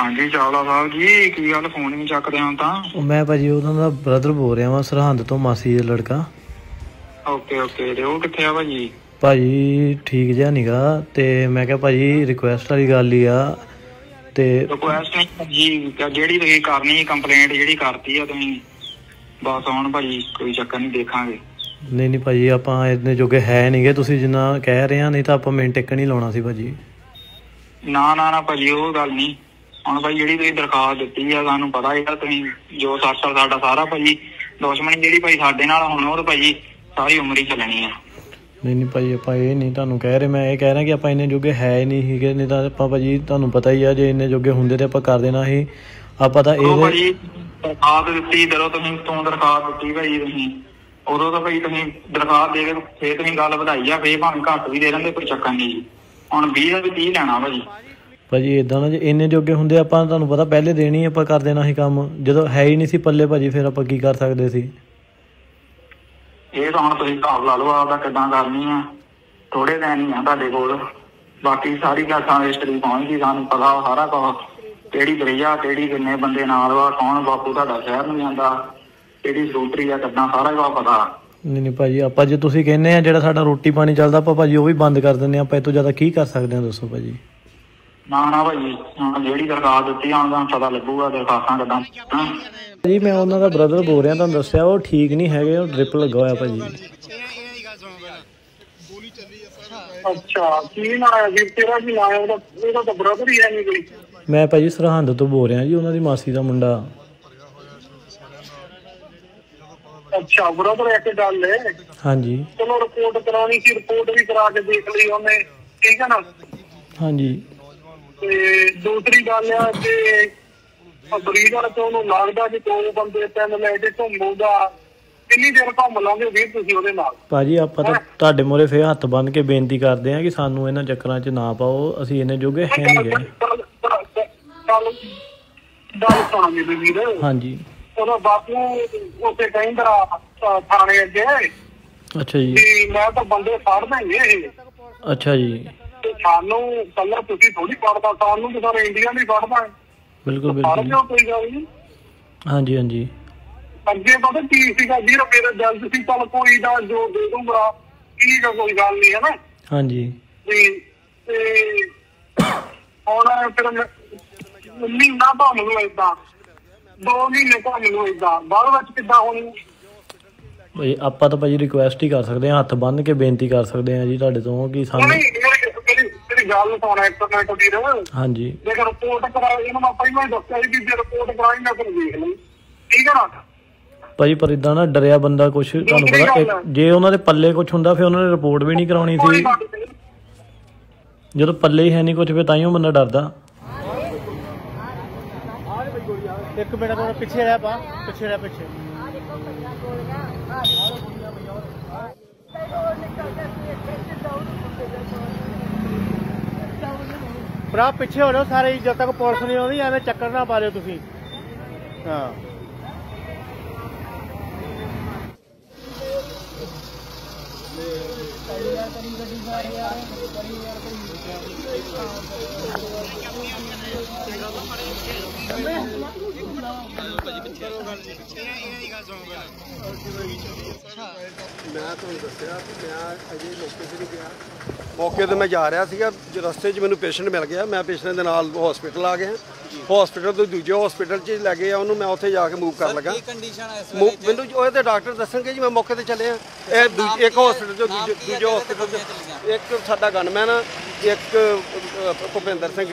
ਹਾਂਜੀ ਚਾਵਲਾ ਸਾਹਿਬ ਜੀ ਕੀ ਗੱਲ ਫੋਨ ਨਹੀਂ ਚੱਕਦੇ ਹਾਂ ਤਾਂ? ਉਹ ਮੈਂ ਭਾਜੀ ਉਹਨਾਂ ਦਾ ਬ੍ਰਦਰ ਬੋਲ ਰਿਹਾ ਵਾਂ ਸਰਹੰਦ ਤੋਂ ਮਾਸੀ ਦਾ ਲੜਕਾ। ਓਕੇ ਓਕੇ ਤੇ ਉਹ ਕਿੱਥੇ ਆ ਭਾਜੀ? ਭਾਜੀ ਠੀਕ ਜਿਹਾ ਨੀਗਾ ਤੇ ਮੈਂ ਕਿਹਾ ਭਾਜੀ ਰਿਕੁਐਸਟ ਵਾਲੀ ਗੱਲ ਹੀ ਆ ਤੇ ਰਿਕੁਐਸਟ ਨਹੀਂ ਭਾਜੀ ਜਿਹੜੀ ਤੁਸੀਂ ਕਰਨੀ ਕੰਪਲੇਂਟ ਜਿਹੜੀ ਕਰਤੀ ਆ ਤੁਸੀਂ ਬਸ ਹੁਣ ਭਾਜੀ ਕੋਈ ਚੱਕਰ ਨਹੀਂ ਦੇਖਾਂਗੇ। ਨਹੀਂ ਨਹੀਂ ਭਾਜੀ ਆਪਾਂ ਇੰਨੇ ਜੋਗੇ ਹੈ ਨਹੀਂਗੇ ਤੁਸੀਂ ਜਿੰਨਾ ਕਹਿ ਰਹੇ ਆ ਨਹੀਂ ਤਾਂ ਆਪਾਂ ਮਿੰਟ ਇੱਕ ਨਹੀਂ ਲਾਉਣਾ ਸੀ ਭਾਜੀ। ਨਾ ਨਾ ਨਾ ਭਾਜੀ ਉਹ ਗੱਲ ਨਹੀਂ ਹੁਣ ਭਾਈ ਜਿਹੜੀ ਤੁਸੀਂ ਦਰਖਾਸਤ ਦਿੱਤੀ ਆ ਸਾਨੂੰ ਪਤਾ ਹੀ ਆ ਤੁਸੀਂ ਜੋ ਸਾਡਾ ਸਾਡਾ ਸਾਰਾ ਭਾਜੀ ਦੁਸ਼ਮਣੀ ਜਿਹੜੀ ਭਾਈ ਸਾਡੇ ਨਾਲ ਹੁਣ ਉਹ ਤਾਂ ਭਾਜੀ ਸਾਰੀ ਉਮਰ ਹੀ ਚੱਲਣੀ ਆ। ਨਹੀਂ ਨਹੀਂ ਭਾਜੀ ਆਪਾਂ ਇਹ ਨਹੀਂ ਤੁਹਾਨੂੰ ਕਹਿ ਰਹੇ ਮੈਂ ਇਹ ਕਹਿ ਰਿਹਾ ਕਿ ਆਪਾਂ ਇੰਨੇ ਜੋਗੇ ਹੈ ਹੀ ਨਹੀਂ ਸੀਗੇ ਨਹੀਂ ਤਾਂ ਆਪਾਂ ਭਾਜੀ ਤੁਹਾਨੂੰ ਪਤਾ ਹੀ ਆ ਜੇ ਇੰਨੇ ਜੋਗੇ ਹੁੰਦੇ ਤੇ ਆਪਾਂ ਕਰ ਦੇਣਾ ਸੀ। ਆਪਾਂ ਤਾਂ ਇਹਦੇ ਭਾਜੀ ਦਰਖਾਸਤ ਦਿੱਤੀ ਜਦੋਂ ਤੁਸੀਂ ਤੂੰ ਦਰਖਾਸਤ ਦਿੱਤੀ ਭਾਈ ਤੁਸੀਂ ਉਦੋਂ ਤਾਂ ਭਾਈ ਤੁਸੀਂ ਦਰਖਾਸਤ ਦੇ ਕੇ ਫੇਰ ਤੁਸੀਂ ਗੱਲ ਵਧਾਈ ਆ ਫੇਰ ਭਾਵੇਂ ਘੱਟ ਵੀ ਦੇ ਦਿੰਦੇ ਕੋਈ ਚੱਕਰ ਨਹੀਂ ਜੀ। ਹੁਣ 20 ਦਾ ਵੀ 30 ਲੈਣਾ ਭਾਜੀ ਭਾਜੀ ਇਦਾਂ ਨਾ ਜੇ ਇੰਨੇ ਜੋਗੇ ਹੁੰਦੇ ਆਪਾਂ ਤੁਹਾਨੂੰ ਪਤਾ ਪਹਿਲੇ ਦੇਣੀ ਆਪਾਂ ਕਰ ਦੇਣਾ ਸੀ ਕੰਮ। ਜਦੋਂ ਹੈ ਹੀ ਨਹੀਂ ਸੀ ਪੱਲੇ ਭਾਜੀ ਫਿਰ ਆਪਾਂ ਕੀ ਕਰ ਸਕਦੇ ਸੀ? ਇਹ ਤਾਂ ਹੁਣ ਤੁਸੀਂ ਹਿਸਾਬ ਲਾ ਲਓ ਆਪਦਾ ਕਿੱਦਾਂ ਕਰਨੀ ਆ। ਥੋੜੇ ਦਿਨ ਹੀ ਆ ਤੁਹਾਡੇ ਕੋਲ। ਬਾਕੀ ਸਾਰੀ ਗਾਸਾਂ ਰਜਿਸਟਰੀ ਪਹੁੰਚ ਗਈ ਸਾਨੂੰ ਪਤਾ ਸਾਰਾ ਕੁਝ ਕਿਹੜੀ ਦਰਿਆ ਕਿਹੜੀ ਕਿੰਨੇ ਬੰਦੇ ਨਾਲ ਵਾ ਕੌਣ ਬਾਪੂ ਤੁਹਾਡਾ ਸ਼ਹਿਰ ਨੂੰ ਜਾਂਦਾ ਕਿਹੜੀ ਸੂਤਰੀ ਆ ਕਿੱਦਾਂ ਸਾਰਾ ਕੁਝ ਪਤਾ। ਨਹੀਂ ਨਹੀਂ ਭਾਜੀ ਆਪਾਂ ਜੇ ਤੁਸੀਂ ਕਹਿੰਦੇ ਆ ਜਿਹੜਾ ਸਾਡਾ ਰੋਟੀ ਪਾਣੀ ਚੱਲਦਾ ਆਪਾਂ ਭਾਜੀ ਉਹ ਵੀ ਬੰਦ ਕਰ ਦਿੰਦੇ ਆ। ਆਪਾਂ ਇਹ ਤੋਂ ਜ਼ਿਆਦਾ ਕੀ ਕਰ ਸਕਦੇ ਆ ਦੱਸੋ ਭਾਜੀ? ਨਾ ਨਾ ਹੁਣ ਜਿਹੜੀ ਦਰਖਾਸਤ ਦਿੱਤੀ ਆ, ਹੁਣ ਤੁਹਾਨੂੰ ਪਤਾ ਲੱਗੂਗਾ ਦਰਖਾਸਤਾਂ ਕਿੱਦਾਂ। ਜੀ ਮੈਂ ਉਹਨਾਂ ਦਾ ਬ੍ਰਦਰ ਬੋਲ ਰਿਹਾ ਤੁਹਾਨੂੰ ਦੱਸਿਆ ਉਹ ਠੀਕ ਨਹੀਂ ਹੈਗੇ ਉਹ ਡ੍ਰਿਪ ਲੱਗਾ ਹੋਇਆ ਭਾਜੀ। ਅੱਛਾ ਕੀ ਨਾ ਹੈ ਜੀ? ਤੇਰਾ ਕੀ ਨਾ ਹੈ? ਉਹਦਾ ਉਹਦਾ ਤਾਂ ਬ੍ਰਦਰ ਹੀ ਹੈ ਨਹੀਂ ਕੋਈ। ਮੈਂ ਭਾਜੀ ਸਰਹੰਦ ਤੋਂ ਬੋਲ ਰਿਹਾ ਜੀ ਉਹਨਾਂ ਦੀ ਮਾਸੀ ਦਾ ਮੁੰਡਾ। ਅੱਛਾ ਬ੍ਰਦਰ ਇੱਕ ਗੱਲ ਹੈ। ਹਾਂਜੀ। ਚਲੋ ਰਿਪੋਰਟ ਕਰਾਉਣੀ ਸੀ ਰਿਪੋਰਟ ਵੀ ਕਰਾ ਕੇ ਦੇਖ ਲਈ ਉਹਨੇ। ਠੀਕ ਹੈ ਨਾ? ਹਾਂਜੀ। ਤੇ ਦੂਸਰੀ ਗੱਲ ਆ ਕਿ ਵਾਲੇ ਤੋਂ ਉਹਨੂੰ ਲੱਗਦਾ ਕਿ ਦੋ ਬੰਦੇ ਤਿੰਨ ਲੈ ਕੇ ਘੁੰਮੂਗਾ ਕਿੰਨੀ ਦੇਰ ਘੁੰਮ ਲਾਂਗੇ ਵੀਰ ਤੁਸੀਂ ਉਹਦੇ ਨਾਲ? ਭਾਜੀ ਆਪਾਂ ਤਾਂ ਤੁਹਾਡੇ ਮੋਰੇ ਫੇਰ ਹੱਥ ਬੰਨ ਕੇ ਬੇਨਤੀ ਕਰਦੇ ਆ ਕਿ ਸਾਨੂੰ ਇਹਨਾਂ ਚੱਕਰਾਂ 'ਚ ਨਾ ਪਾਓ ਅਸੀਂ ਇੰਨੇ ਜੋਗੇ ਹੈ ਨਹੀਂ ਗਏ ਗੱਲ ਗੱਲ ਗੱਲ ਸੁਣ ਮੇਰੇ ਵੀਰ। ਹਾਂਜੀ। ਉਹਦਾ ਬਾਪੂ ਉੱਥੇ ਕਹਿੰਦਾ ਥਾਣੇ ਅੱਗੇ। ਅੱਛਾ ਜੀ। ਮੈਂ ਤਾਂ ਬੰਦੇ ਫੜ ਦੇਂਗੇ ਇਹ। ਅੱਛਾ ਜੀ। ਤੇ ਸਾਨੂੰ ਕੱਲਾ ਤੁਸੀਂ ਥੋੜੀ ਫੜਦਾ ਸਾਨੂੰ ਤਾਂ ਸਾਰੇ ਇੰਡੀਆ ਨਹੀਂ ਫੜਦਾ ਬਿਲਕੁਲ ਬਿਲਕੁਲ। ਲਿਓ ਕੋਈ ਗੱਲ ਨਹੀਂ। ਹਾਂਜੀ ਹਾਂਜੀ। ਅੱਗੇ ਪਤਾ ਕੀ ਸੀਗਾ ਵੀਰ ਮੇਰੇ ਦਿਲ ਸੀ ਚੱਲ ਕੋਈ ਨਾ ਜੋ ਦੇ ਦੂੰਗਾ ਠੀਕ ਆ ਕੋਈ ਗੱਲ ਨਹੀਂ ਹੈ ਨਾ ਹਾਂਜੀ। ਵੀ ਤੇ ਹੁਣ ਫਿਰ ਮੈਂ- ਮਹੀਨਾ ਭਾਵੇਂ ਨੂੰ ਏਦਾਂ ਦੋ ਮਹੀਨੇ ਭਾਵੇਂ ਨੂੰ ਏਦਾਂ ਬਾਅਦ ਵਿੱਚ ਕਿੱਦਾਂ ਹੋਣੀ? ਭਾਈ ਆਪਾਂ ਤਾਂ ਭਾਜੀ ਰਿਕੁਐਸਟ ਹੀ ਕਰ ਸਕਦੇ ਆ ਹੱਥ ਬੰਨ ਕੇ ਬੇਨਤੀ ਕਰ ਸਕਦੇ ਆ ਜੀ ਤੁਹਾਡੇ ਤੋਂ ਕਿ ਸਾਨੂੰ ਨਹੀਂ ਮੇਰੀ ਗੱਲ ਸੁਣ ਇੱਕ ਮਿੰਟ ਵੀਰ। ਹਾਂਜੀ। ਜੇ ਰਿਪੋਰਟ ਕਰਾ ਇਹਨੂੰ ਮੈਂ ਪਹਿਲਾਂ ਹੀ ਦੱਸਿਆ ਸੀ ਵੀ ਜੇ ਰਿਪੋਰਟ ਕਰਾਈ ਮੈਂ ਫਿਰ ਦੇਖ ਲਈ। ਠੀਕ ਹੈ ਨਾ? ਭਾਜੀ ਪਰ ਇਦਾਂ ਨਾ ਡਰਿਆ ਬੰਦਾ ਕੁਝ ਤੁਹਾਨੂੰ ਪਤਾ ਜੇ ਉਹਨਾਂ ਦੇ ਪੱਲੇ ਕੁਝ ਹੁੰਦਾ ਫਿਰ ਉਹਨਾਂ ਨੇ ਰਿਪੋਰਟ ਵੀ ਨਹੀਂ ਕਰਾਉਣੀ ਸੀ। ਜਦੋਂ ਪੱਲੇ ਹੀ ਹੈ ਨਹੀਂ ਕੁਝ ਫਿਰ ਤਾਂ ਹੀ ਉਹ ਬੰਦਾ ਡਰਦਾ। ਇੱਕ ਮਿੰਟ ਪਿੱਛੇ ਰਹਿ ਪਾ ਪਿੱਛੇ ਰਹਿ ਪਿੱਛੇ। ਭਰਾ, ਪਿੱਛੇ ਹੋ ਜਾਓ ਸਾਰੇ, ਜਦ ਤੱਕ ਪੁਲਿਸ ਨਹੀਂ ਆਉਂਦੀ, ਐਵੇਂ ਚੱਕਰ ਨਾ ਪਾ ਲਿਓ ਤੁਸੀਂ। ਹਾਂ। ਮੈਂ ਤੁਹਾਨੂੰ ਦੱਸਿਆ ਕਿ ਮੈਂ ਅਜੇ ਮੌਕੇ ਤੇ ਨਹੀਂ ਗਿਆ ਮੌਕੇ ਤੇ ਮੈਂ ਜਾ ਰਿਹਾ ਸੀਗਾ ਜੋ ਰਸਤੇ 'ਚ ਮੈਨੂੰ ਪੇਸ਼ੈਂਟ ਮਿਲ ਗਿਆ। ਮੈਂ ਪੇਸ਼ੈਂਟ ਦੇ ਨਾਲ ਹਸਪੀਟਲ ਆ ਗਿਆ। ਹਸਪੀਟਲ ਤੋਂ ਦੂਜੇ ਹਸਪੀਟਲ 'ਚ ਲੈ ਗਏ ਆ ਉਹਨੂੰ ਮੈਂ ਉੱਥੇ ਜਾ ਕੇ ਮੂਵ ਕਰਨ ਲੱਗਾ। ਮੈਨੂੰ ਉਹ ਤੇ ਡਾਕਟਰ ਦੱਸਣਗੇ ਜੀ ਮੈਂ ਮੌਕੇ ਤੇ ਚੱਲਿਆ। ਇਹ ਦੂ- ਇੱਕ ਹਸਪੀਟਲ ਤੋਂ ਦੂਜੇ ਹਸਪੀਟਲ 'ਚ ਇੱਕ ਸਾਡਾ ਗਨਮੈਨ ਇੱਕ ਭੁਪਿੰਦਰ ਸਿੰਘ